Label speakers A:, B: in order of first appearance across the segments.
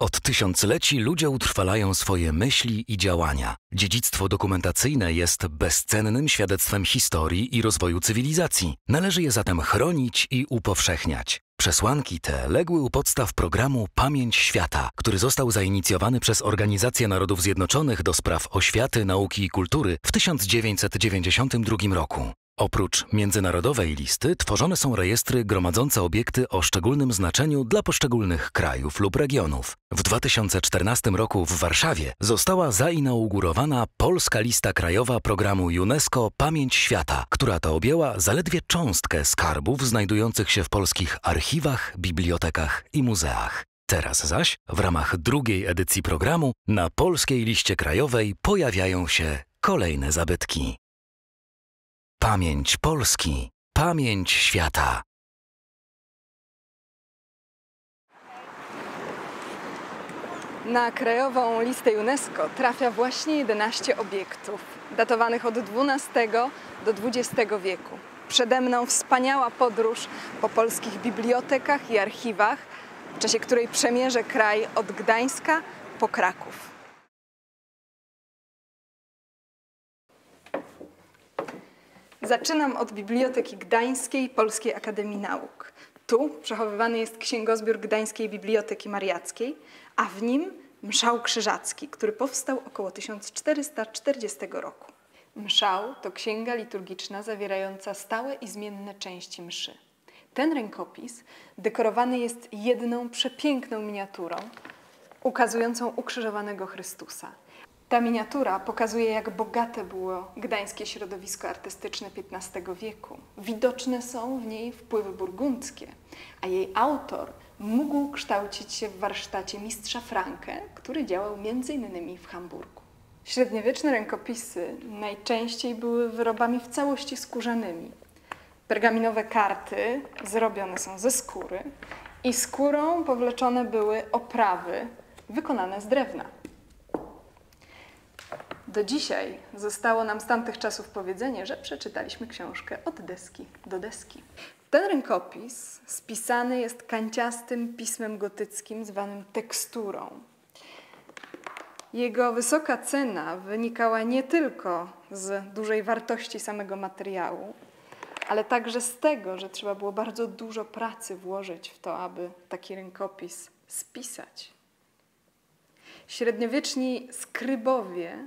A: Od tysiącleci ludzie utrwalają swoje myśli i działania. Dziedzictwo dokumentacyjne jest bezcennym świadectwem historii i rozwoju cywilizacji. Należy je zatem chronić i upowszechniać. Przesłanki te legły u podstaw programu Pamięć Świata, który został zainicjowany przez Organizację Narodów Zjednoczonych do spraw oświaty, nauki i kultury w 1992 roku. Oprócz międzynarodowej listy tworzone są rejestry gromadzące obiekty o szczególnym znaczeniu dla poszczególnych krajów lub regionów. W 2014 roku w Warszawie została zainaugurowana Polska Lista Krajowa programu UNESCO Pamięć Świata, która to objęła zaledwie cząstkę skarbów znajdujących się w polskich archiwach, bibliotekach i muzeach. Teraz zaś, w ramach drugiej edycji programu, na Polskiej Liście Krajowej pojawiają się kolejne zabytki. Pamięć Polski, pamięć świata.
B: Na krajową listę UNESCO trafia właśnie 11 obiektów, datowanych od XII do XX wieku. Przede mną wspaniała podróż po polskich bibliotekach i archiwach, w czasie której przemierzę kraj od Gdańska po Kraków. Zaczynam od Biblioteki Gdańskiej Polskiej Akademii Nauk. Tu przechowywany jest księgozbiór Gdańskiej Biblioteki Mariackiej, a w nim mszał krzyżacki, który powstał około 1440 roku. Mszał to księga liturgiczna zawierająca stałe i zmienne części mszy. Ten rękopis dekorowany jest jedną przepiękną miniaturą ukazującą ukrzyżowanego Chrystusa. Ta miniatura pokazuje, jak bogate było gdańskie środowisko artystyczne XV wieku. Widoczne są w niej wpływy burgundzkie, a jej autor mógł kształcić się w warsztacie mistrza Franke, który działał m.in. w Hamburgu. Średniowieczne rękopisy najczęściej były wyrobami w całości skórzanymi. Pergaminowe karty zrobione są ze skóry i skórą powleczone były oprawy wykonane z drewna. Do dzisiaj zostało nam z tamtych czasów powiedzenie, że przeczytaliśmy książkę od deski do deski. Ten rękopis spisany jest kanciastym pismem gotyckim zwanym teksturą. Jego wysoka cena wynikała nie tylko z dużej wartości samego materiału, ale także z tego, że trzeba było bardzo dużo pracy włożyć w to, aby taki rękopis spisać. Średniowieczni skrybowie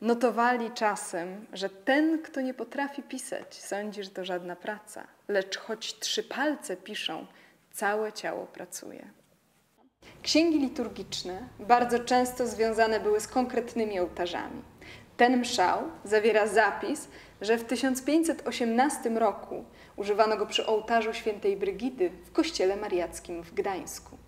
B: Notowali czasem, że ten, kto nie potrafi pisać, sądzi, że to żadna praca, lecz choć trzy palce piszą, całe ciało pracuje. Księgi liturgiczne bardzo często związane były z konkretnymi ołtarzami. Ten mszał zawiera zapis, że w 1518 roku używano go przy ołtarzu świętej Brygidy w kościele mariackim w Gdańsku.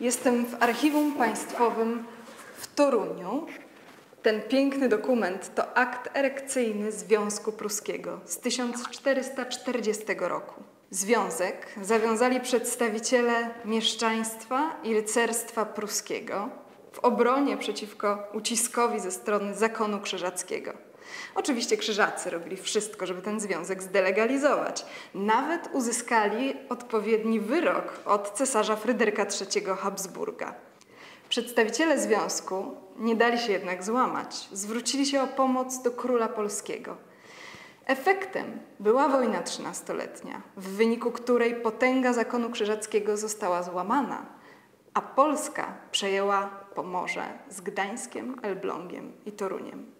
B: Jestem w Archiwum Państwowym w Toruniu. Ten piękny dokument to akt erekcyjny Związku Pruskiego z 1440 roku. Związek zawiązali przedstawiciele mieszczaństwa i rycerstwa pruskiego w obronie przeciwko uciskowi ze strony zakonu krzyżackiego. Oczywiście krzyżacy robili wszystko, żeby ten związek zdelegalizować. Nawet uzyskali odpowiedni wyrok od cesarza Fryderyka III Habsburga. Przedstawiciele związku nie dali się jednak złamać. Zwrócili się o pomoc do króla polskiego. Efektem była wojna trzynastoletnia, w wyniku której potęga zakonu krzyżackiego została złamana, a Polska przejęła Pomorze z Gdańskiem, Elblągiem i Toruniem.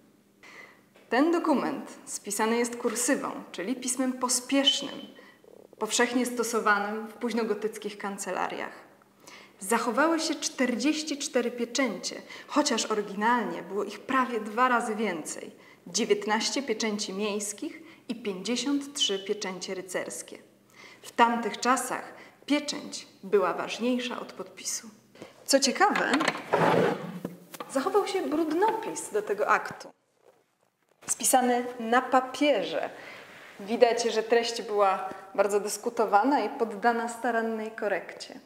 B: Ten dokument spisany jest kursywą, czyli pismem pospiesznym, powszechnie stosowanym w późnogotyckich kancelariach. Zachowały się 44 pieczęcie, chociaż oryginalnie było ich prawie dwa razy więcej 19 pieczęci miejskich i 53 pieczęcie rycerskie. W tamtych czasach pieczęć była ważniejsza od podpisu. Co ciekawe, zachował się brudnopis do tego aktu spisane na papierze. Widać, że treść była bardzo dyskutowana i poddana starannej korekcie.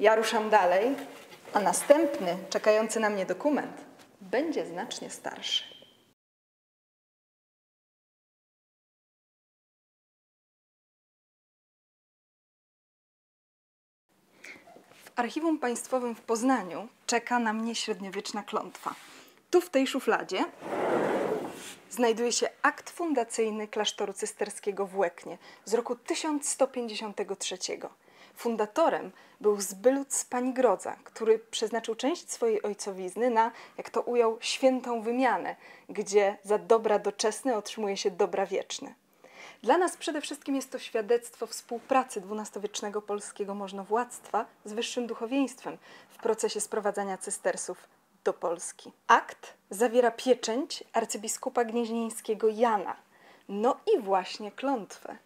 B: Ja ruszam dalej, a następny, czekający na mnie dokument, będzie znacznie starszy. Archiwum Państwowym w Poznaniu czeka na mnie średniowieczna klątwa. Tu w tej szufladzie znajduje się akt fundacyjny klasztoru cysterskiego w Łeknie z roku 1153. Fundatorem był Zbylut z Panigrodza, który przeznaczył część swojej ojcowizny na, jak to ujął, świętą wymianę, gdzie za dobra doczesne otrzymuje się dobra wieczne. Dla nas przede wszystkim jest to świadectwo współpracy XII-wiecznego polskiego możnowładztwa z wyższym duchowieństwem w procesie sprowadzania cystersów do Polski. Akt zawiera pieczęć arcybiskupa gnieźnieńskiego Jana, no i właśnie klątwę.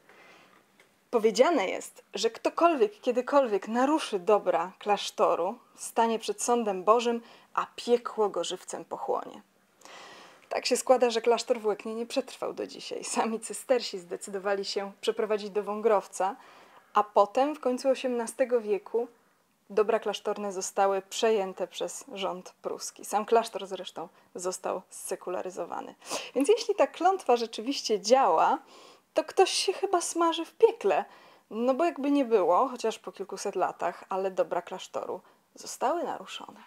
B: Powiedziane jest, że ktokolwiek kiedykolwiek naruszy dobra klasztoru, stanie przed sądem Bożym, a piekło go żywcem pochłonie. Tak się składa, że klasztor w Łeknie nie przetrwał do dzisiaj. Sami cystersi zdecydowali się przeprowadzić do Wągrowca, a potem w końcu XVIII wieku dobra klasztorne zostały przejęte przez rząd pruski. Sam klasztor zresztą został sekularyzowany. Więc jeśli ta klątwa rzeczywiście działa, to ktoś się chyba smaży w piekle. No bo jakby nie było, chociaż po kilkuset latach, ale dobra klasztoru zostały naruszone.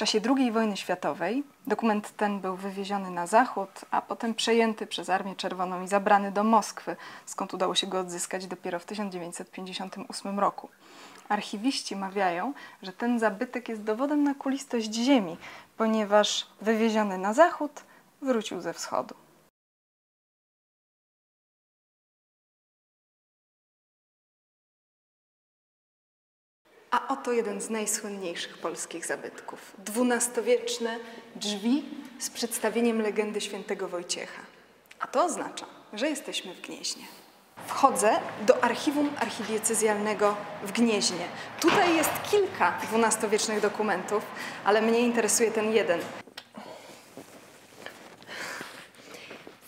B: W czasie II wojny światowej dokument ten był wywieziony na zachód, a potem przejęty przez Armię Czerwoną i zabrany do Moskwy, skąd udało się go odzyskać dopiero w 1958 roku. Archiwiści mawiają, że ten zabytek jest dowodem na kulistość ziemi, ponieważ wywieziony na zachód wrócił ze wschodu. A oto jeden z najsłynniejszych polskich zabytków. Dwunastowieczne drzwi z przedstawieniem legendy świętego Wojciecha. A to oznacza, że jesteśmy w Gnieźnie. Wchodzę do archiwum archidiecezjalnego w Gnieźnie. Tutaj jest kilka dwunastowiecznych dokumentów, ale mnie interesuje ten jeden.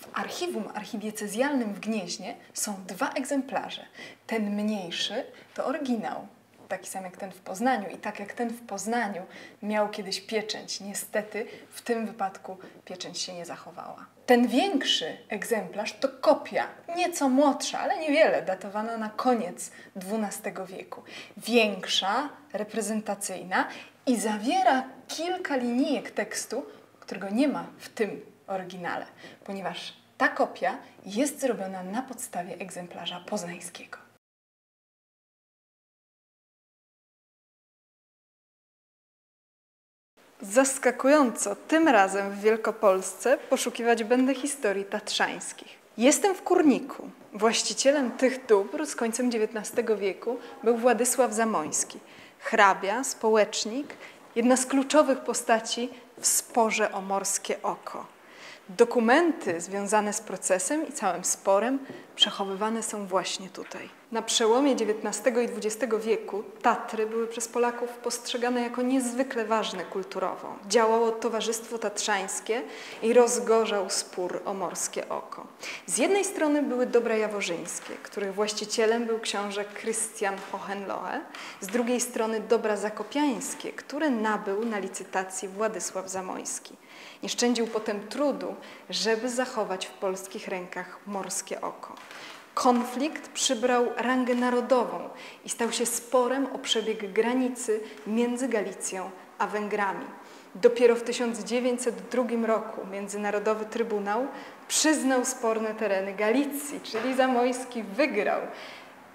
B: W archiwum archidiecezjalnym w Gnieźnie są dwa egzemplarze. Ten mniejszy to oryginał, taki sam jak ten w Poznaniu. I tak jak ten w Poznaniu miał kiedyś pieczęć, niestety w tym wypadku pieczęć się nie zachowała. Ten większy egzemplarz to kopia, nieco młodsza, ale niewiele, datowana na koniec XII wieku. Większa, reprezentacyjna i zawiera kilka linijek tekstu, którego nie ma w tym oryginale, ponieważ ta kopia jest zrobiona na podstawie egzemplarza poznańskiego. Zaskakująco, tym razem w Wielkopolsce poszukiwać będę historii tatrzańskich. Jestem w Kurniku. Właścicielem tych dóbr z końcem XIX wieku był Władysław Zamoński, hrabia, społecznik, jedna z kluczowych postaci w sporze o morskie oko. Dokumenty związane z procesem i całym sporem przechowywane są właśnie tutaj. Na przełomie XIX i XX wieku Tatry były przez Polaków postrzegane jako niezwykle ważne kulturowo. Działało Towarzystwo Tatrzańskie i rozgorzał spór o morskie oko. Z jednej strony były dobra jaworzyńskie, których właścicielem był książę Christian Hohenlohe, z drugiej strony dobra zakopiańskie, które nabył na licytacji Władysław Zamoyski. Nie szczędził potem trudu, żeby zachować w polskich rękach morskie oko. Konflikt przybrał rangę narodową i stał się sporem o przebieg granicy między Galicją a Węgrami. Dopiero w 1902 roku Międzynarodowy Trybunał przyznał sporne tereny Galicji, czyli Zamojski wygrał.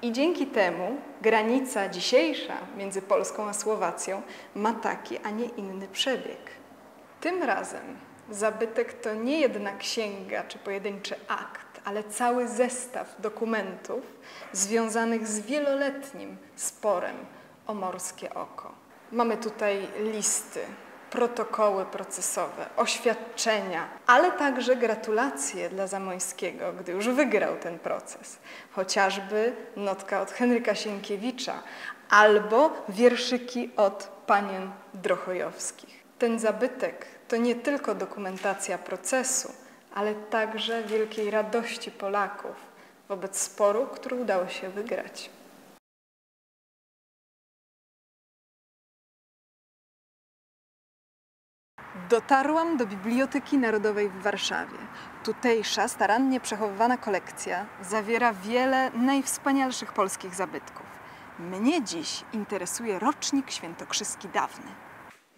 B: I dzięki temu granica dzisiejsza między Polską a Słowacją ma taki, a nie inny przebieg. Tym razem zabytek to nie jedna księga czy pojedynczy akt, ale cały zestaw dokumentów związanych z wieloletnim sporem o morskie oko. Mamy tutaj listy, protokoły procesowe, oświadczenia, ale także gratulacje dla Zamońskiego, gdy już wygrał ten proces. Chociażby notka od Henryka Sienkiewicza albo wierszyki od panien Drochojowskich. Ten zabytek to nie tylko dokumentacja procesu, ale także wielkiej radości Polaków wobec sporu, który udało się wygrać. Dotarłam do Biblioteki Narodowej w Warszawie. Tutejsza, starannie przechowywana kolekcja zawiera wiele najwspanialszych polskich zabytków. Mnie dziś interesuje rocznik świętokrzyski dawny.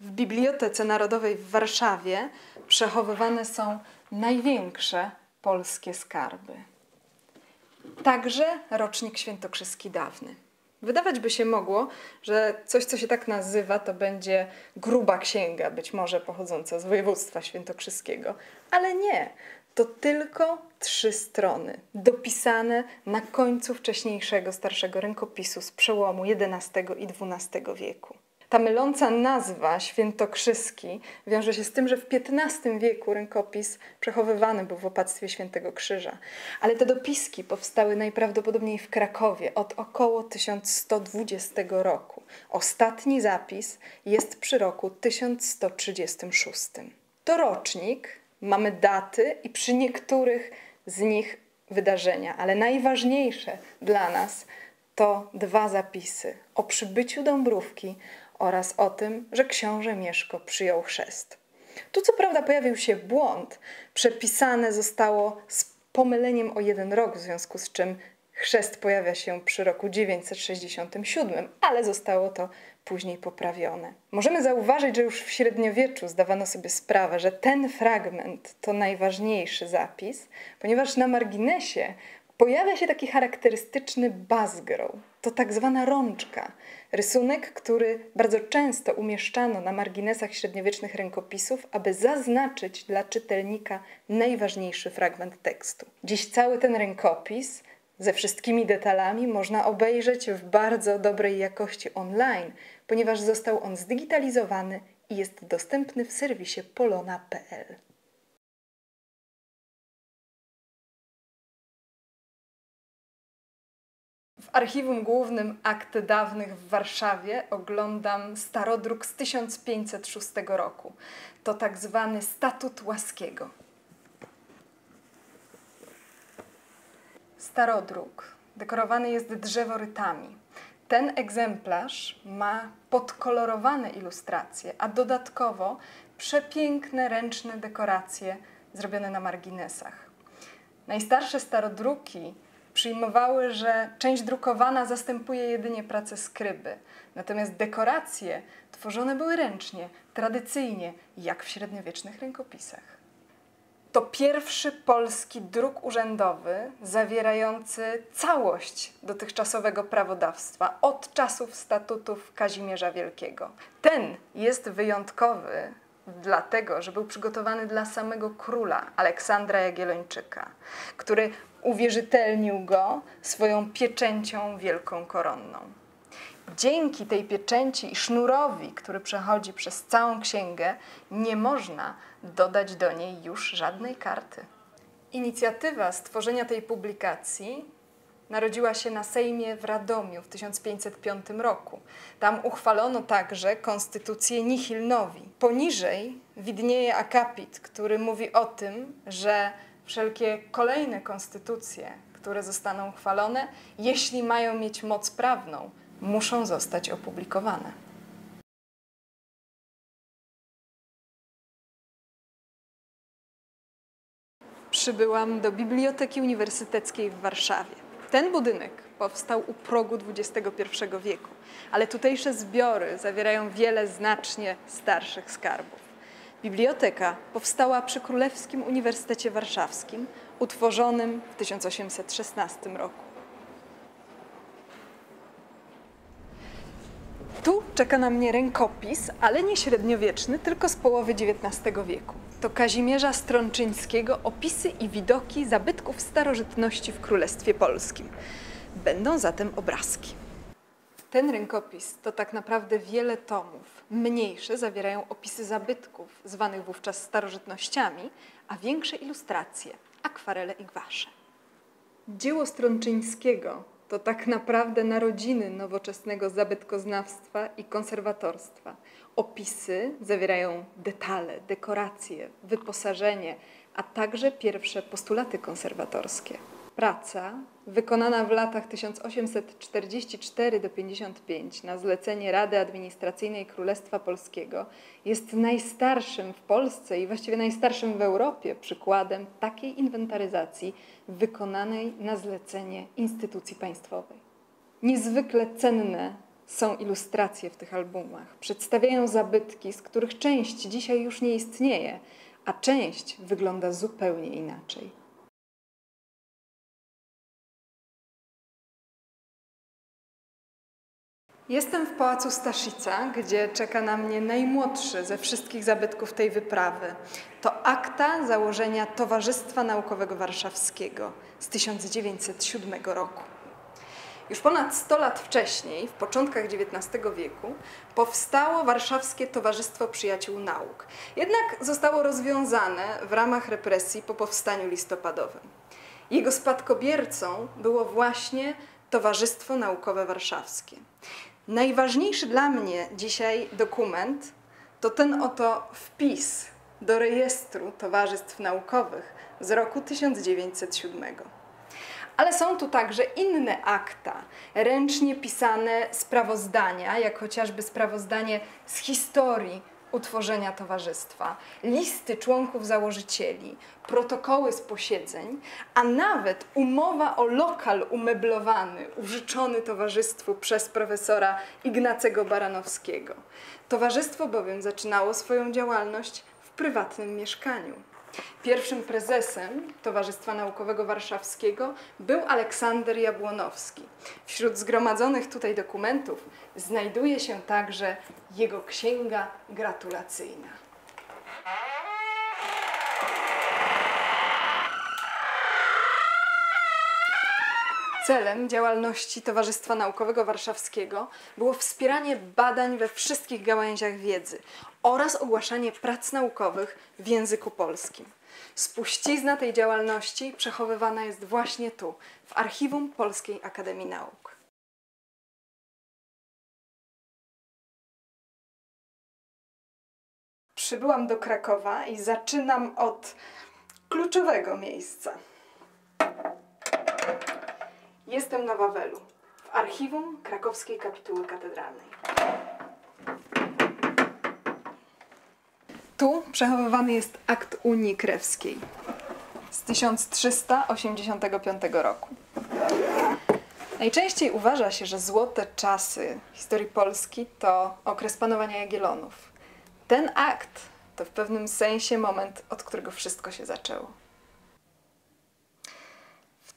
B: W Bibliotece Narodowej w Warszawie przechowywane są największe polskie skarby. Także rocznik świętokrzyski dawny. Wydawać by się mogło, że coś, co się tak nazywa, to będzie gruba księga, być może pochodząca z województwa świętokrzyskiego, ale nie. To tylko trzy strony, dopisane na końcu wcześniejszego starszego rękopisu z przełomu XI i XII wieku. Ta myląca nazwa świętokrzyski wiąże się z tym, że w XV wieku rękopis przechowywany był w opactwie Świętego Krzyża. Ale te dopiski powstały najprawdopodobniej w Krakowie od około 1120 roku. Ostatni zapis jest przy roku 1136. To rocznik, mamy daty i przy niektórych z nich wydarzenia, ale najważniejsze dla nas to dwa zapisy o przybyciu Dąbrówki oraz o tym, że książę Mieszko przyjął chrzest. Tu co prawda pojawił się błąd, przepisane zostało z pomyleniem o jeden rok, w związku z czym chrzest pojawia się przy roku 967, ale zostało to później poprawione. Możemy zauważyć, że już w średniowieczu zdawano sobie sprawę, że ten fragment to najważniejszy zapis, ponieważ na marginesie pojawia się taki charakterystyczny bazgrow. To tak zwana rączka. Rysunek, który bardzo często umieszczano na marginesach średniowiecznych rękopisów, aby zaznaczyć dla czytelnika najważniejszy fragment tekstu. Dziś cały ten rękopis ze wszystkimi detalami można obejrzeć w bardzo dobrej jakości online, ponieważ został on zdigitalizowany i jest dostępny w serwisie polona.pl. Archiwum Głównym Akt Dawnych w Warszawie oglądam starodruk z 1506 roku. To tak zwany Statut Łaskiego. Starodruk dekorowany jest drzeworytami. Ten egzemplarz ma podkolorowane ilustracje, a dodatkowo przepiękne ręczne dekoracje zrobione na marginesach. Najstarsze starodruki przyjmowały, że część drukowana zastępuje jedynie pracę skryby, natomiast dekoracje tworzone były ręcznie, tradycyjnie, jak w średniowiecznych rękopisach. To pierwszy polski druk urzędowy zawierający całość dotychczasowego prawodawstwa od czasów statutów Kazimierza Wielkiego. Ten jest wyjątkowy dlatego, że był przygotowany dla samego króla Aleksandra Jagiellończyka, który uwierzytelnił go swoją pieczęcią wielką koronną. Dzięki tej pieczęci i sznurowi, który przechodzi przez całą księgę, nie można dodać do niej już żadnej karty. Inicjatywa stworzenia tej publikacji narodziła się na Sejmie w Radomiu w 1505 roku. Tam uchwalono także konstytucję Nihilnowi. Poniżej widnieje akapit, który mówi o tym, że wszelkie kolejne konstytucje, które zostaną uchwalone, jeśli mają mieć moc prawną, muszą zostać opublikowane. Przybyłam do Biblioteki Uniwersyteckiej w Warszawie. Ten budynek powstał u progu XXI wieku, ale tutejsze zbiory zawierają wiele znacznie starszych skarbów. Biblioteka powstała przy Królewskim Uniwersytecie Warszawskim, utworzonym w 1816 roku. Tu czeka na mnie rękopis, ale nie średniowieczny, tylko z połowy XIX wieku. To Kazimierza Strączyńskiego opisy i widoki zabytków starożytności w Królestwie Polskim. Będą zatem obrazki. Ten rękopis to tak naprawdę wiele tomów. Mniejsze zawierają opisy zabytków, zwanych wówczas starożytnościami, a większe ilustracje, akwarele i gwasze. Dzieło Strączyńskiego to tak naprawdę narodziny nowoczesnego zabytkoznawstwa i konserwatorstwa. Opisy zawierają detale, dekoracje, wyposażenie, a także pierwsze postulaty konserwatorskie. Praca, wykonana w latach 1844 do 55 na zlecenie Rady Administracyjnej Królestwa Polskiego, jest najstarszym w Polsce i właściwie najstarszym w Europie przykładem takiej inwentaryzacji wykonanej na zlecenie instytucji państwowej. Niezwykle cenne są ilustracje w tych albumach. Przedstawiają zabytki, z których część dzisiaj już nie istnieje, a część wygląda zupełnie inaczej. Jestem w pałacu Staszica, gdzie czeka na mnie najmłodszy ze wszystkich zabytków tej wyprawy. To akta założenia Towarzystwa Naukowego Warszawskiego z 1907 roku. Już ponad 100 lat wcześniej, w początkach XIX wieku, powstało Warszawskie Towarzystwo Przyjaciół Nauk. Jednak zostało rozwiązane w ramach represji po powstaniu listopadowym. Jego spadkobiercą było właśnie Towarzystwo Naukowe Warszawskie. Najważniejszy dla mnie dzisiaj dokument to ten oto wpis do rejestru towarzystw naukowych z roku 1907. Ale są tu także inne akta, ręcznie pisane sprawozdania, jak chociażby sprawozdanie z historii utworzenia towarzystwa, listy członków założycieli, protokoły z posiedzeń, a nawet umowa o lokal umeblowany, użyczony towarzystwu przez profesora Ignacego Baranowskiego. Towarzystwo bowiem zaczynało swoją działalność w prywatnym mieszkaniu. Pierwszym prezesem Towarzystwa Naukowego Warszawskiego był Aleksander Jabłonowski. Wśród zgromadzonych tutaj dokumentów znajduje się także jego księga gratulacyjna. Celem działalności Towarzystwa Naukowego Warszawskiego było wspieranie badań we wszystkich gałęziach wiedzy oraz ogłaszanie prac naukowych w języku polskim. Spuścizna tej działalności przechowywana jest właśnie tu, w Archiwum Polskiej Akademii Nauk. Przybyłam do Krakowa i zaczynam od kluczowego miejsca. Jestem na Wawelu, w archiwum krakowskiej kapituły katedralnej. Tu przechowywany jest akt Unii Krewskiej z 1385 roku. Najczęściej uważa się, że złote czasy historii Polski to okres panowania Jagiellonów. Ten akt to w pewnym sensie moment, od którego wszystko się zaczęło.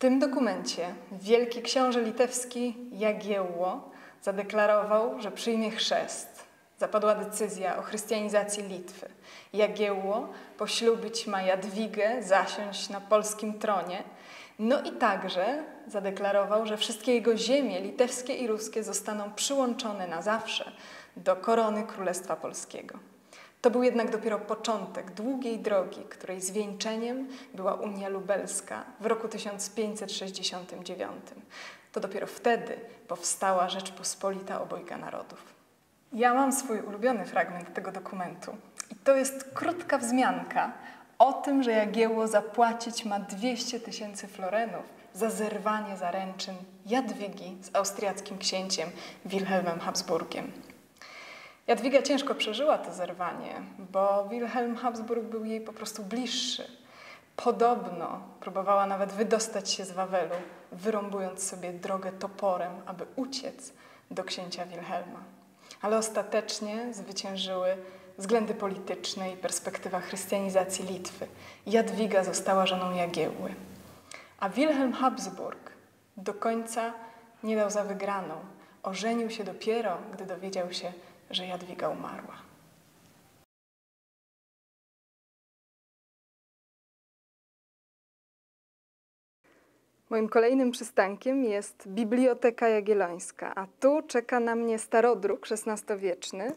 B: Tym dokumencie wielki książę litewski Jagiełło zadeklarował, że przyjmie chrzest. Zapadła decyzja o chrystianizacji Litwy. Jagiełło poślubić ma Jadwigę, zasiąść na polskim tronie. No i także zadeklarował, że wszystkie jego ziemie litewskie i ruskie zostaną przyłączone na zawsze do korony Królestwa Polskiego. To był jednak dopiero początek długiej drogi, której zwieńczeniem była Unia Lubelska w roku 1569. To dopiero wtedy powstała Rzeczpospolita Obojga Narodów. Ja mam swój ulubiony fragment tego dokumentu. I to jest krótka wzmianka o tym, że Jagiełło zapłacić ma 200 tysięcy florenów za zerwanie zaręczyn Jadwigi z austriackim księciem Wilhelmem Habsburgiem. Jadwiga ciężko przeżyła to zerwanie, bo Wilhelm Habsburg był jej po prostu bliższy. Podobno próbowała nawet wydostać się z Wawelu, wyrąbując sobie drogę toporem, aby uciec do księcia Wilhelma. Ale ostatecznie zwyciężyły względy polityczne i perspektywa chrystianizacji Litwy. Jadwiga została żoną Jagiełły. A Wilhelm Habsburg do końca nie dał za wygraną. Ożenił się dopiero, gdy dowiedział się, że Jadwiga umarła. Moim kolejnym przystankiem jest Biblioteka Jagiellońska, a tu czeka na mnie starodruk XVI-wieczny.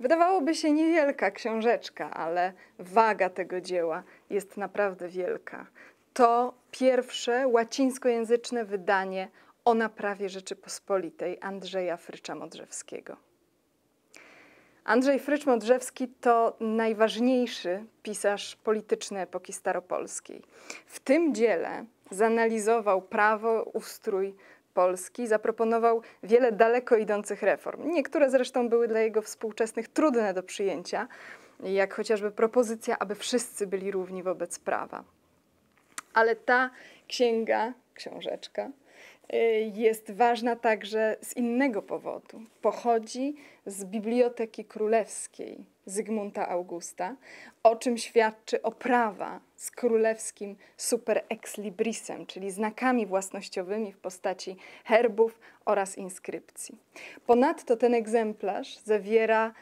B: Wydawałoby się niewielka książeczka, ale waga tego dzieła jest naprawdę wielka. To pierwsze łacińskojęzyczne wydanie o naprawie Rzeczypospolitej Andrzeja Frycza-Modrzewskiego. Andrzej Frycz-Modrzewski to najważniejszy pisarz polityczny epoki staropolskiej. W tym dziele zanalizował prawo, ustrój Polski, zaproponował wiele daleko idących reform. Niektóre zresztą były dla jego współczesnych trudne do przyjęcia, jak chociażby propozycja, aby wszyscy byli równi wobec prawa. Ale ta księga, książeczka, Jest ważna także z innego powodu. Pochodzi z Biblioteki Królewskiej Zygmunta Augusta, o czym świadczy oprawa z królewskim super ex librisem, czyli znakami własnościowymi w postaci herbów oraz inskrypcji. Ponadto ten egzemplarz zawiera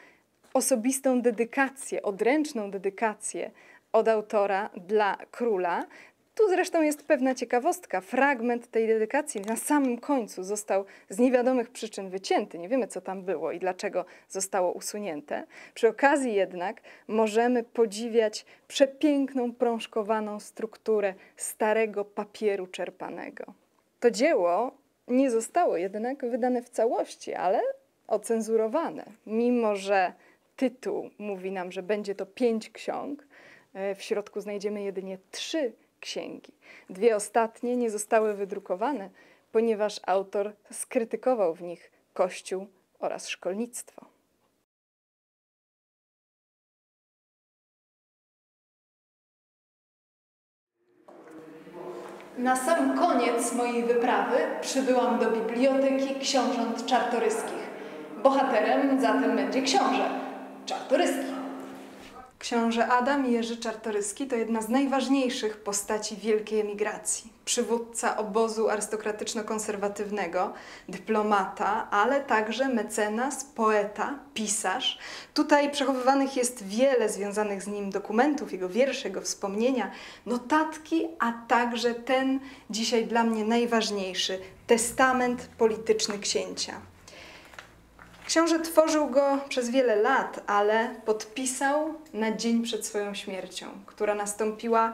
B: osobistą dedykację, odręczną dedykację od autora dla króla. Tu zresztą jest pewna ciekawostka. Fragment tej dedykacji na samym końcu został z niewiadomych przyczyn wycięty. Nie wiemy, co tam było i dlaczego zostało usunięte. Przy okazji jednak możemy podziwiać przepiękną, prążkowaną strukturę starego papieru czerpanego. To dzieło nie zostało jednak wydane w całości, ale ocenzurowane. Mimo, że tytuł mówi nam, że będzie to pięć ksiąg, e, w środku znajdziemy jedynie trzy księgi. Dwie ostatnie nie zostały wydrukowane, ponieważ autor skrytykował w nich Kościół oraz szkolnictwo. Na sam koniec mojej wyprawy przybyłam do biblioteki książąt czartoryskich. Bohaterem zatem będzie książę czartoryski. Książę Adam Jerzy Czartoryski to jedna z najważniejszych postaci wielkiej emigracji. Przywódca obozu arystokratyczno-konserwatywnego, dyplomata, ale także mecenas, poeta, pisarz. Tutaj przechowywanych jest wiele związanych z nim dokumentów, jego wiersze, jego wspomnienia, notatki, a także ten dzisiaj dla mnie najważniejszy testament polityczny księcia. Książę tworzył go przez wiele lat, ale podpisał na dzień przed swoją śmiercią, która nastąpiła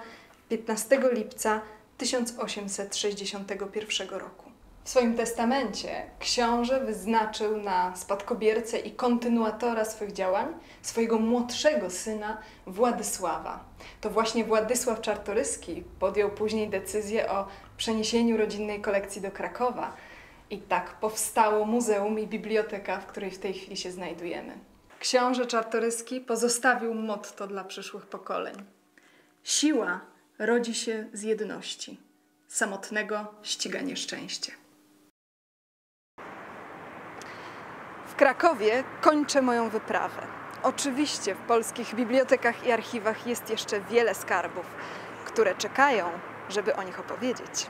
B: 15 lipca 1861 roku. W swoim testamencie książę wyznaczył na spadkobiercę i kontynuatora swych działań swojego młodszego syna Władysława. To właśnie Władysław Czartoryski podjął później decyzję o przeniesieniu rodzinnej kolekcji do Krakowa, i tak powstało muzeum i biblioteka, w której w tej chwili się znajdujemy. Książę Czartoryski pozostawił motto dla przyszłych pokoleń. Siła rodzi się z jedności. Samotnego ściga nieszczęście. W Krakowie kończę moją wyprawę. Oczywiście w polskich bibliotekach i archiwach jest jeszcze wiele skarbów, które czekają, żeby o nich opowiedzieć.